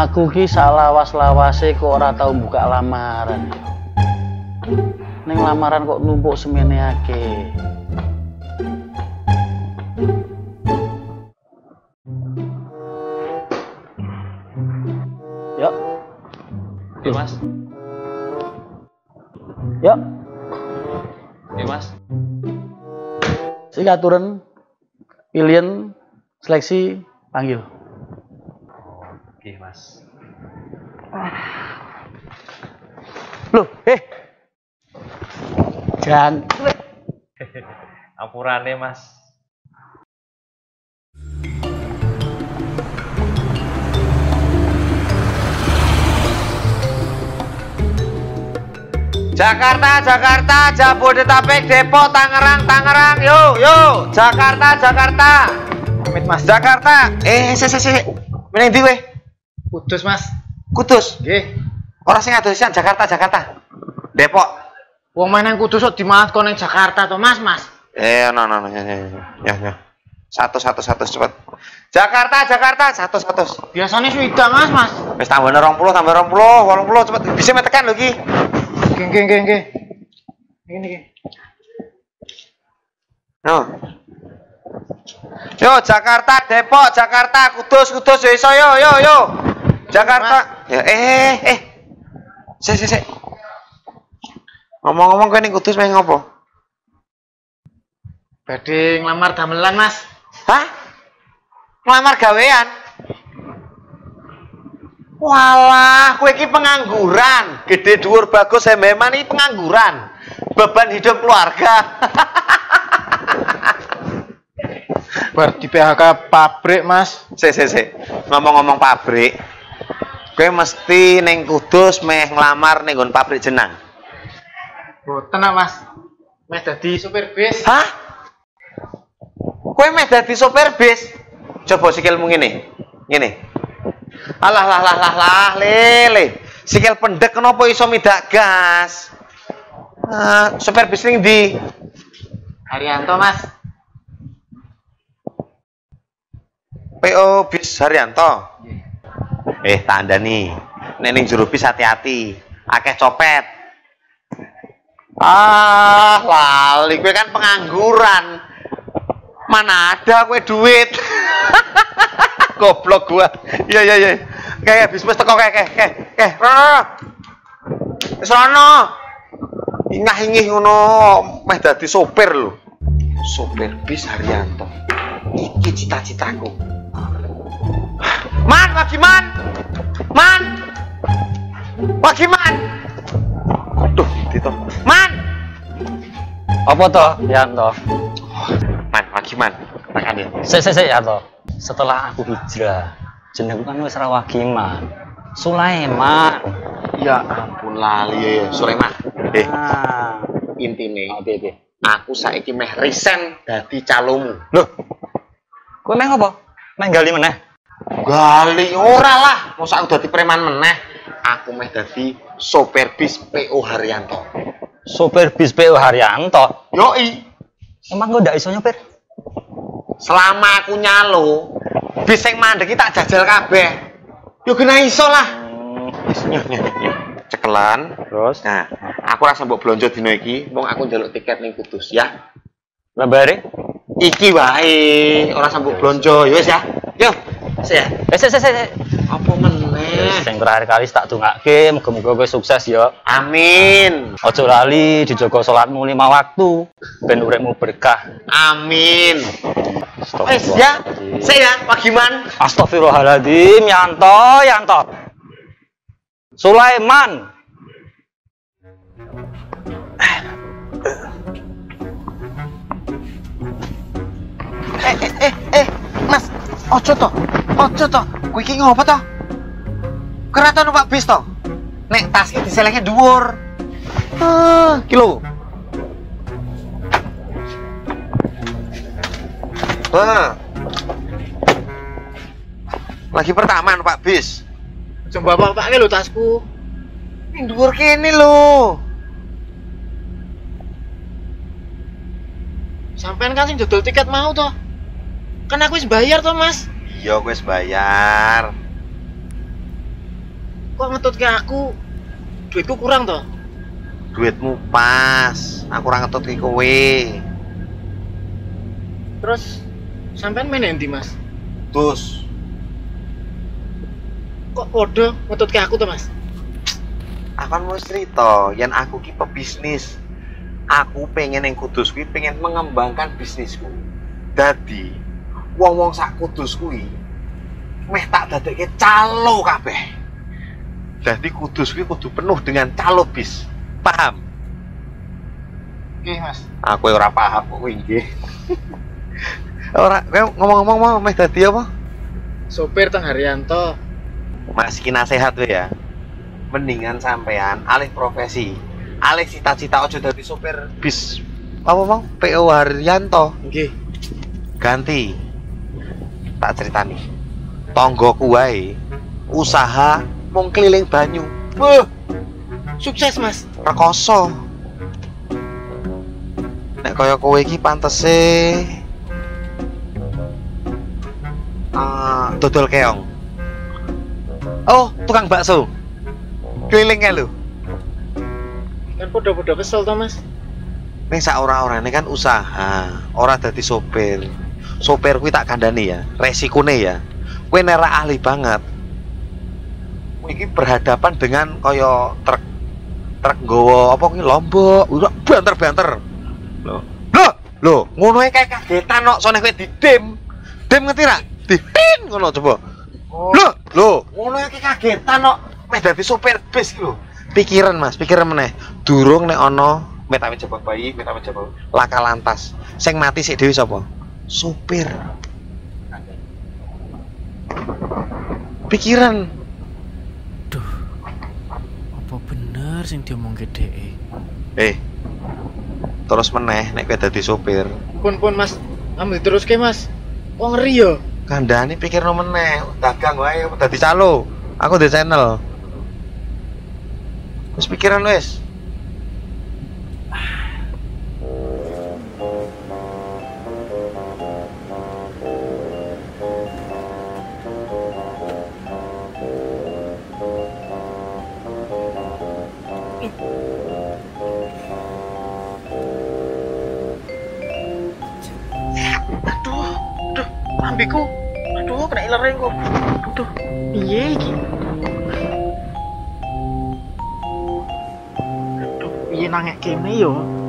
Aku ki salawas-lawase kok ora tau buka lamaran. Ning lamaran kok numpuk semene akeh. Yuk, Iya mas, yuk. iya mas. Sila turun pilihan seleksi panggil. Oke mas. Loh, eh. Jangan. Ampurane mas. Jakarta, Jakarta, Jabodetabek, Depok, Tangerang, Tangerang, yo, yo, Jakarta, Jakarta, Amit mas. Jakarta. Eh, se, se, se, meneng di weh, Kudus mas. Kudus. Nggih. Orang sing adosan Jakarta, Jakarta, Depok. Wong main nang Kudus kok dimangat kok Jakarta to mas mas. Eh, no, no, no, ya, ya, ya, ya, ya. Satu, satu, satu, cepat. Jakarta, Jakarta, satu, satu. Biasanya sudah mas mas. Wis tambah rong puluh, tambah rong puluh, wolong puluh, cepet. Bisa metekan ki. Nggih nggih nggih nggih. Ini nggih. Yo. Yo, Jakarta, Depok, Jakarta, Kudus, Kudus, yo iso yo, yo, yo. Jakarta. Ya, eh, eh. Sik, sik, sik. Ngomong-ngomong kowe ning Kudus main ngopo? Badhe nglamar damelan mas. Hah? Ngelamar gawean? Walah, kowe iki pengangguran. Gede dhuwur bagus memang iki pengangguran. Beban hidup keluarga. Bar di PHK pabrik mas. Sik, sik, sik. Ngomong-ngomong pabrik. Kowe mesti ning Kudus meh nglamar ning nggon pabrik jenang. Boten ah, mas. Mes dadi supir bis. Hah? Kowe meh dadi sopir bis? Coba sikilmu ngene. Ngene. Alah lah lah lah lah lele. Sikil pendek kenapa iso midak gas? Ah, sopir bis ning ndi? Haryanto mas. PO bis Haryanto. Eh, tanda nih. Nek ning jero bis hati-hati. Akeh copet. Ah, lali kowe kan pengangguran. Mana ada kowe duit. Goblok gua. Iya iya iya. Kayak bis wis teko kayak kayak kayak. Wis rono. Ingah-ingih ngono meh dadi sopir lho. Sopir bis Haryanto. Iki cita-citaku. Man, wagi man. Man. Wagi man. Aduh, Tito. Man. Apa toh? Man, wagi man. Makan ya. Sik sik sik Yanto. Setelah aku hijrah, jenengku kan wis ra Wagiman. Sulaiman. Ya ampun lali ya, Sulaiman. Eh, Ah, intine oke oke. aku saiki meh resign dadi calomu. Loh. Kowe meh apa? Meh gali meneh. Gali ora lah, mosok aku dadi preman meneh. Aku meh dadi sopir bis PO Haryanto. Sopir bis PO Haryanto. Yoi, Emang kok ndak iso nyopir? selama aku nyalo, bis sing mandek iki tak jajal kabeh. Yo kena iso lah. Nyuh. Cekelan. Terus Nah, aku rasa mbok blonjo dino iki, wong aku njaluk tiket ning Kudus ya. lambare? Iki wae, ora sambut blonjo, ya wis ya. Yo, ya. Eh sik sik. sik. Apa meneh? Sing terakhir kali tak dongake, muga-muga kowe sukses ya. Amin. Ojo lali dijogo salatmu lima waktu ben uripmu berkah. Amin. Wis ya. Sik ya, Pak Giman. Astagfirullahaladzim, Yanto, Yanto. Sulaiman. Ojo to. Ojo to. Kowe iki ngopo to? Kereta numpak bis to. Nek tas iki diselehke dhuwur. Ah, kilo. Wah. Lagi pertama numpak bis. Coba bapak lho tasku. Ning dhuwur kene lho. Sampean kan sing dodol tiket mau toh. Kan aku wis bayar toh, Mas. Iya, wis bayar. kok ngetut ke aku duitku kurang toh Duitmu pas. Aku ora ngetut ki kowe. terus sampean main endi mas Terus kok podo ngetut ke aku toh mas aku kan mau cerita yang aku ki pebisnis aku pengen yang kudus kuwi pengen mengembangkan bisnisku dadi wong-wong sak kudus kuwi meh tak dadekke calo kabeh. Dadi kudus kuwi kudu penuh dengan calo bis. Paham? Oke mas. Aku ora paham kok kowe nggih. Ora kowe ngomong-ngomong mau meh dadi apa? Sopir teng Haryanto. Masih nasihat we ya. Mendingan sampean alih profesi alih cita-cita ojo dadi sopir bis. Apa mau PO Haryanto. Nggih. Ganti tak ceritani. Tonggoku wae usaha mung keliling banyu. Wah, sukses mas. Rekoso nek kaya kowe iki pantese ah dodol keong. Oh tukang bakso. Kelilingnya lho kan podo-podo kesel toh mas. Ning sak ora-orane kan usaha, ora dadi sopir. Sopir kuwi tak kandhani ya, resikone ya. Kowe nek ra ahli banget. Iki berhadapan dengan kaya truk truk nggawa apa kuwi lombok, ora banter-banter. Lho. Loh, lho, ngono kayak kagetan kok sone kowe didim. Dim ngerti ra? Dipin ngono coba. oh Loh, lho, ngono kayak kagetan kok meh dadi sopir bis iki lho. Pikiran Mas, pikiran meneh. Durung nek ana metawe jebak bayi, metawe jebak laka lantas. Sing mati sik dhewe sapa? Supir. Pikiran. Apa bener sing diomong gede Eh. Terus meneh nek kowe dadi sopir, pun pun mas ambil terus ke mas kok ngeri yo kandhane pikirno meneh, dagang wae dadi calo. Aku di channel. Wis pikiran wis. Aduh piye iki aduh nangek kene yo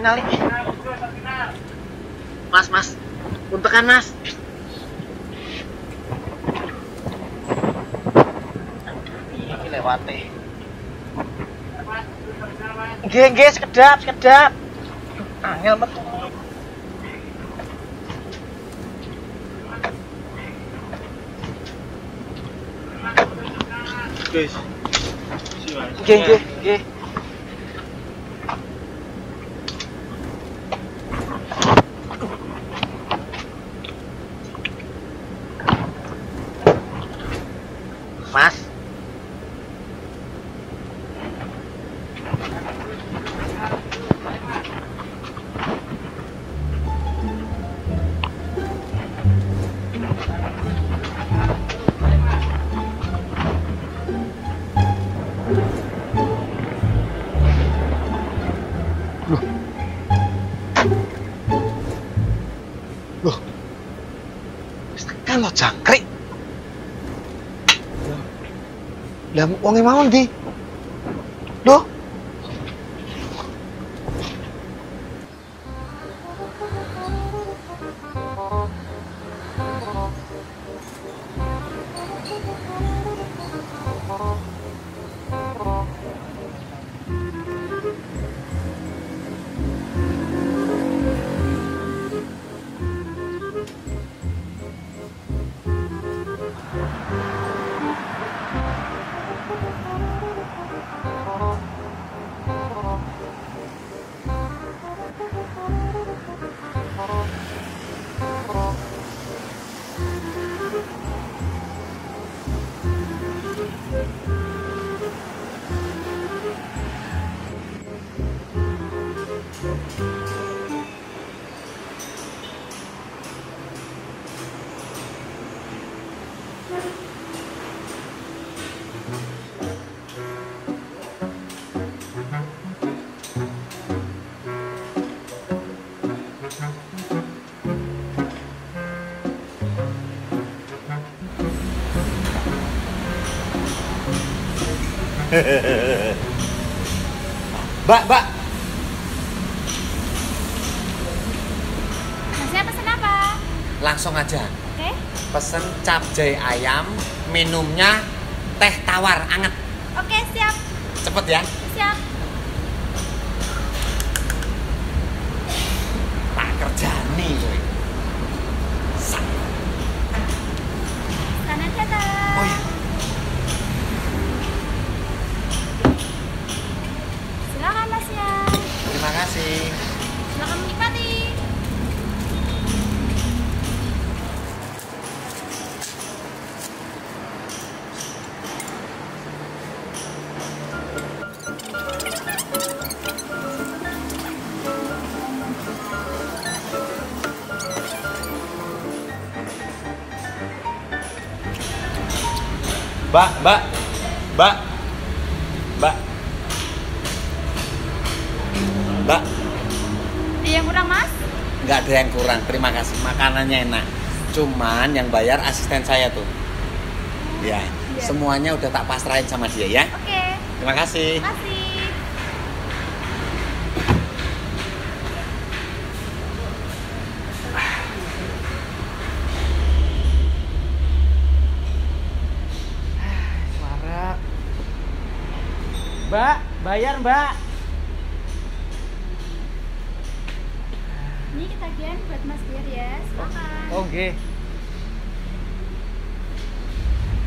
terminal ini mas mas. Pun tekan mas Iki lewate. Nggih nggih sekedap sekedap. Angel metu Guys. nggih nggih nggih jangkrik. Lah wonge mau ndi? Mbak, mbak, Masnya pesen apa? langsung aja. Oke. Pesen capjay ayam, minumnya teh tawar anget. Oke, siap. Cepet ya. Makanannya enak. Cuman yang bayar asisten saya tuh. Ya, Iya. semuanya udah tak pasrahin sama dia ya. Oke. Terima kasih. Makasih. Suara. Mbak, bayar mbak. Ini ketagihan buat Mas Bir ya. Silakan. Oke.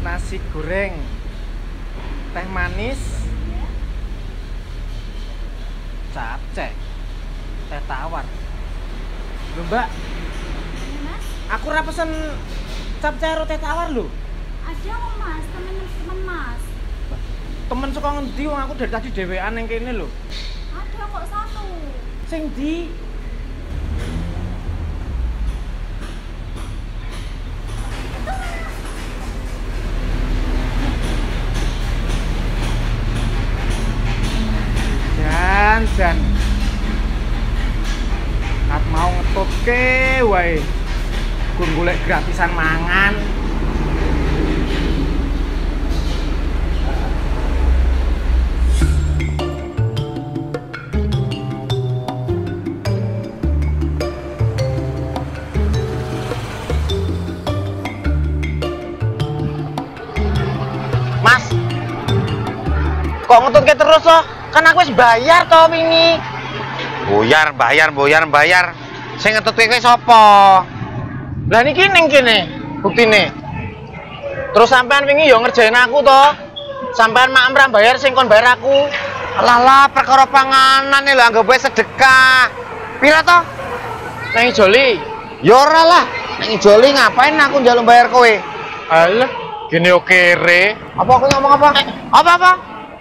Nasi goreng. Teh manis. Capcay. Teh tawar. Lho mbak, Mas. aku ora pesen capcay karo teh tawar lho. Ada kok, Mas. Temen-temen Mas. Temen suka ngendi wong aku dari tadi dhewean ning kene lho. Ada kok satu. Sing di Dan dan Kat mau ngetutke wae. Gun golek gratisan mangan. Mas. Kok ngetut ke terus toh? Kan aku wis bayar toh wingi. Boyar, bayar, boyar, bayar. Sing ngetut kowe sapa? Lah niki ning kene buktine. Terus sampean wingi yo ngerjain aku toh. Sampean mak amram bayar sing kon bayar aku. Alah lah perkara panganan lho anggap wae sedekah. Pira to? Nang Joli. Ya ora lah. Nek joli ngapain aku njaluk bayar kowe? Alah, gini oke re. Apa aku ngomong apa? Apa apa?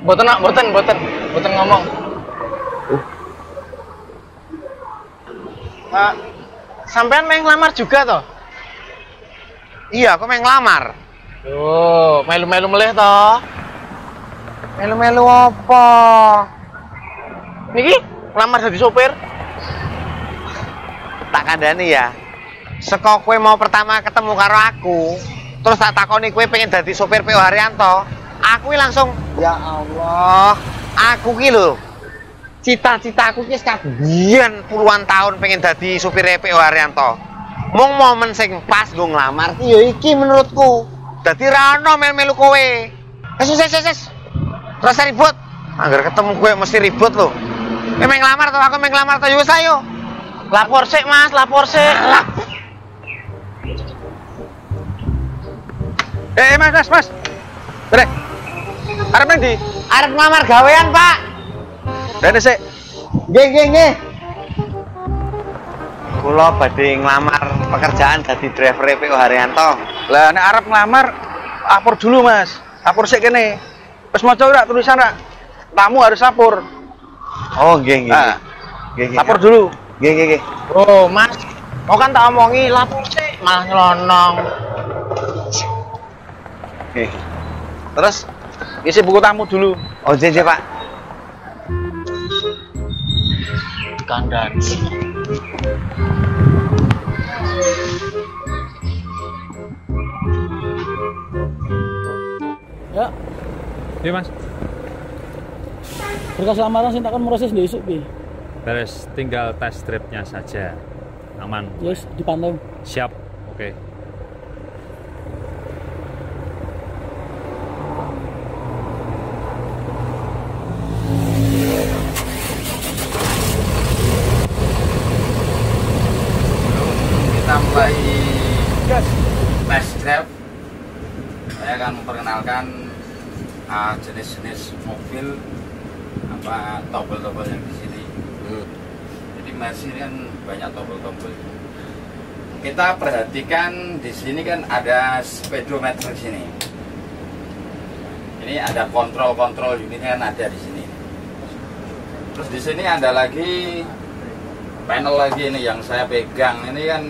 Boten nak, boten, boten, boten ngomong. Uh, sampean main ngelamar juga toh? Iya, aku main ngelamar. Oh, melu-melu meleh toh. Melu-melu apa? Niki ngelamar jadi sopir. Tak kandani ya. saka kowe mau pertama ketemu karo aku, terus tak takoni kowe pengen dadi sopir PO Haryanto, aku langsung ya Allah, aku ki lho cita-cita aku ki sekabian puluhan tahun pengen dadi supir PO Haryanto. Mung momen sing pas gue nglamar ki ya iki menurutku. Dadi ra ono melu-melu kowe. Wes wes wes. Rasa ribut. Angger ketemu kowe mesti ribut lho. Kowe meng nglamar to aku meng nglamar to yo wis ayo. Lapor sik, Mas, lapor sik. Eh, Mas, Mas, Mas. Bre. Arep ndi? Arep nglamar gawean, Pak. Rene sik. Nggih, nggih, nggih. Kula badhe nglamar pekerjaan dadi driver PO Haryanto. Lah nek arep nglamar lapor dulu, Mas. Lapor sik kene. Wis maca ora tulisan ora? Tamu harus lapor. Oh, nggih, nggih. Ah. Nggih, nggih. Lapor dulu. Nggih, nggih, nggih. Oh, Mas. Mau kan tak omongi lapor sik, malah nyelonong. Nggih. Terus Isi buku tamu dulu. oh JJ, Pak. Kandang. Ya, Iya mas, berkas lamaran sing takon proses isuk piye? beres tinggal test stripnya saja. Aman. Yes, dipantau. Siap. Oke. kita mulai test drive saya akan memperkenalkan uh, jenis-jenis mobil apa tombol-tombol yang di sini. Jadi Mercy ini kan banyak tombol-tombol. Kita perhatikan di sini kan ada speedometer di sini. Ini ada kontrol-kontrol unitnya kan ada di sini. Terus di sini ada lagi panel lagi ini yang saya pegang. Ini kan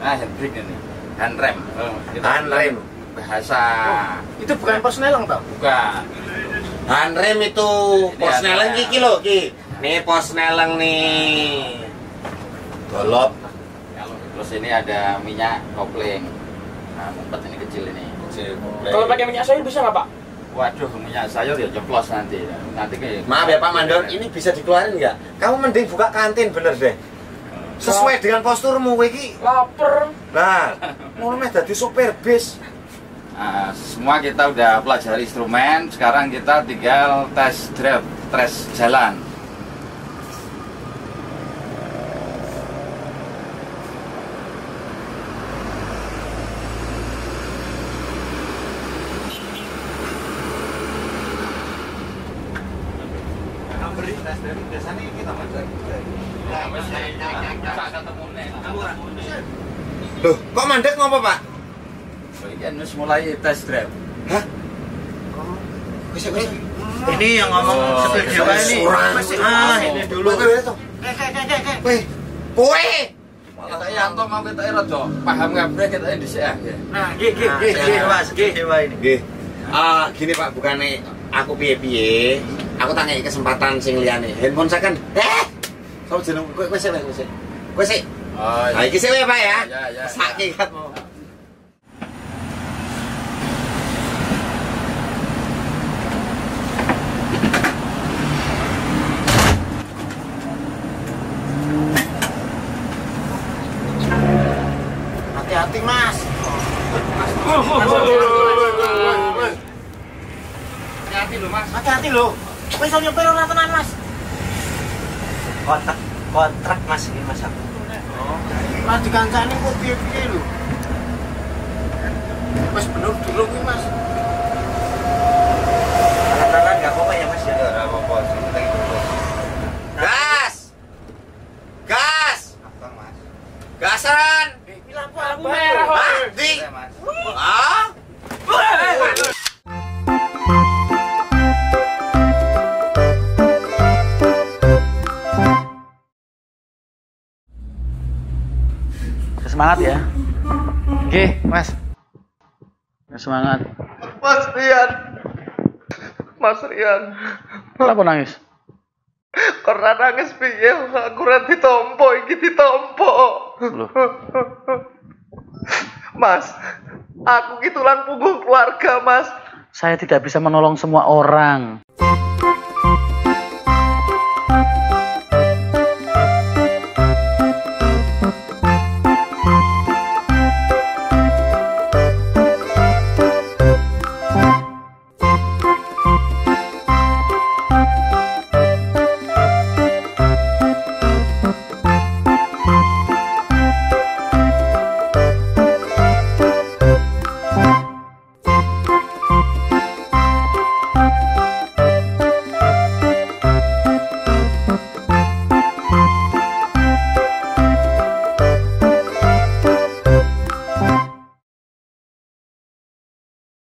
ah handbrake ini. Handrem oh, kita Handrem. Bahasa Itu bukan persnelang toh? bukan Handrem itu Ini pos ada- neleng iki lho, Ki. Nih pos neleng nih. Golop. terus ini ada minyak kopling nah mumpet ini kecil ini Kalau pakai minyak sayur bisa nggak Pak? waduh minyak sayur ya jeplos nanti nanti ke Maaf ya Pak Mandor, ini bisa dikeluarin nggak? Kamu mending buka kantin bener deh. Sesuai dengan posturmu kowe iki. Laper. Nah, ngono meh dadi sopir bis. Nah, semua kita udah pelajari instrumen sekarang kita tinggal tes drive tes jalan Loh, kok mandek ngopo, Pak? Ini harus mulai tes drive. Wis wis. Ini yang ngomong Oh, sebelah oke. Jawa ini. Masih Ah, ini dulu. Kowe, kowe. Kita Yanto mau kita rada paham kabeh kita di sini ya. Nah, gih, gih, gih, gih, Mas, gih. Nggih. Ah, gini Pak, bukannya aku piye-piye, aku tanya kesempatan sing liyane. Handphone saya kan, eh, kau jeneng kowe kowe sik, kowe sik. Kowe sik. Oh, Nah, iki sik wae, Pak ya. Ya, ya, Sakit kan mau. Hati-hati, Mas. Hati-hati loh mas. Hati-hati loh. Kowe iso nyopir ora tenan, Mas. Kontrak kontrak Mas ini Mas aku. Lah dikancani kok piye-piye lho. Wis bener dulu kuwi, Mas. Kenalan enggak apa-apa ya Mas ya. Enggak apa-apa, Gas. Gas. Gasan. Lampu lampu merah kok. Ah. Semangat ya. Oke, Mas. Semangat. Mas Rian. Mas Rian. Kenapa nangis? Karena nangis piye aku ora ditompo iki ditompo. Loh, Mas, aku ki tulang punggung keluarga, Mas. saya tidak bisa menolong semua orang.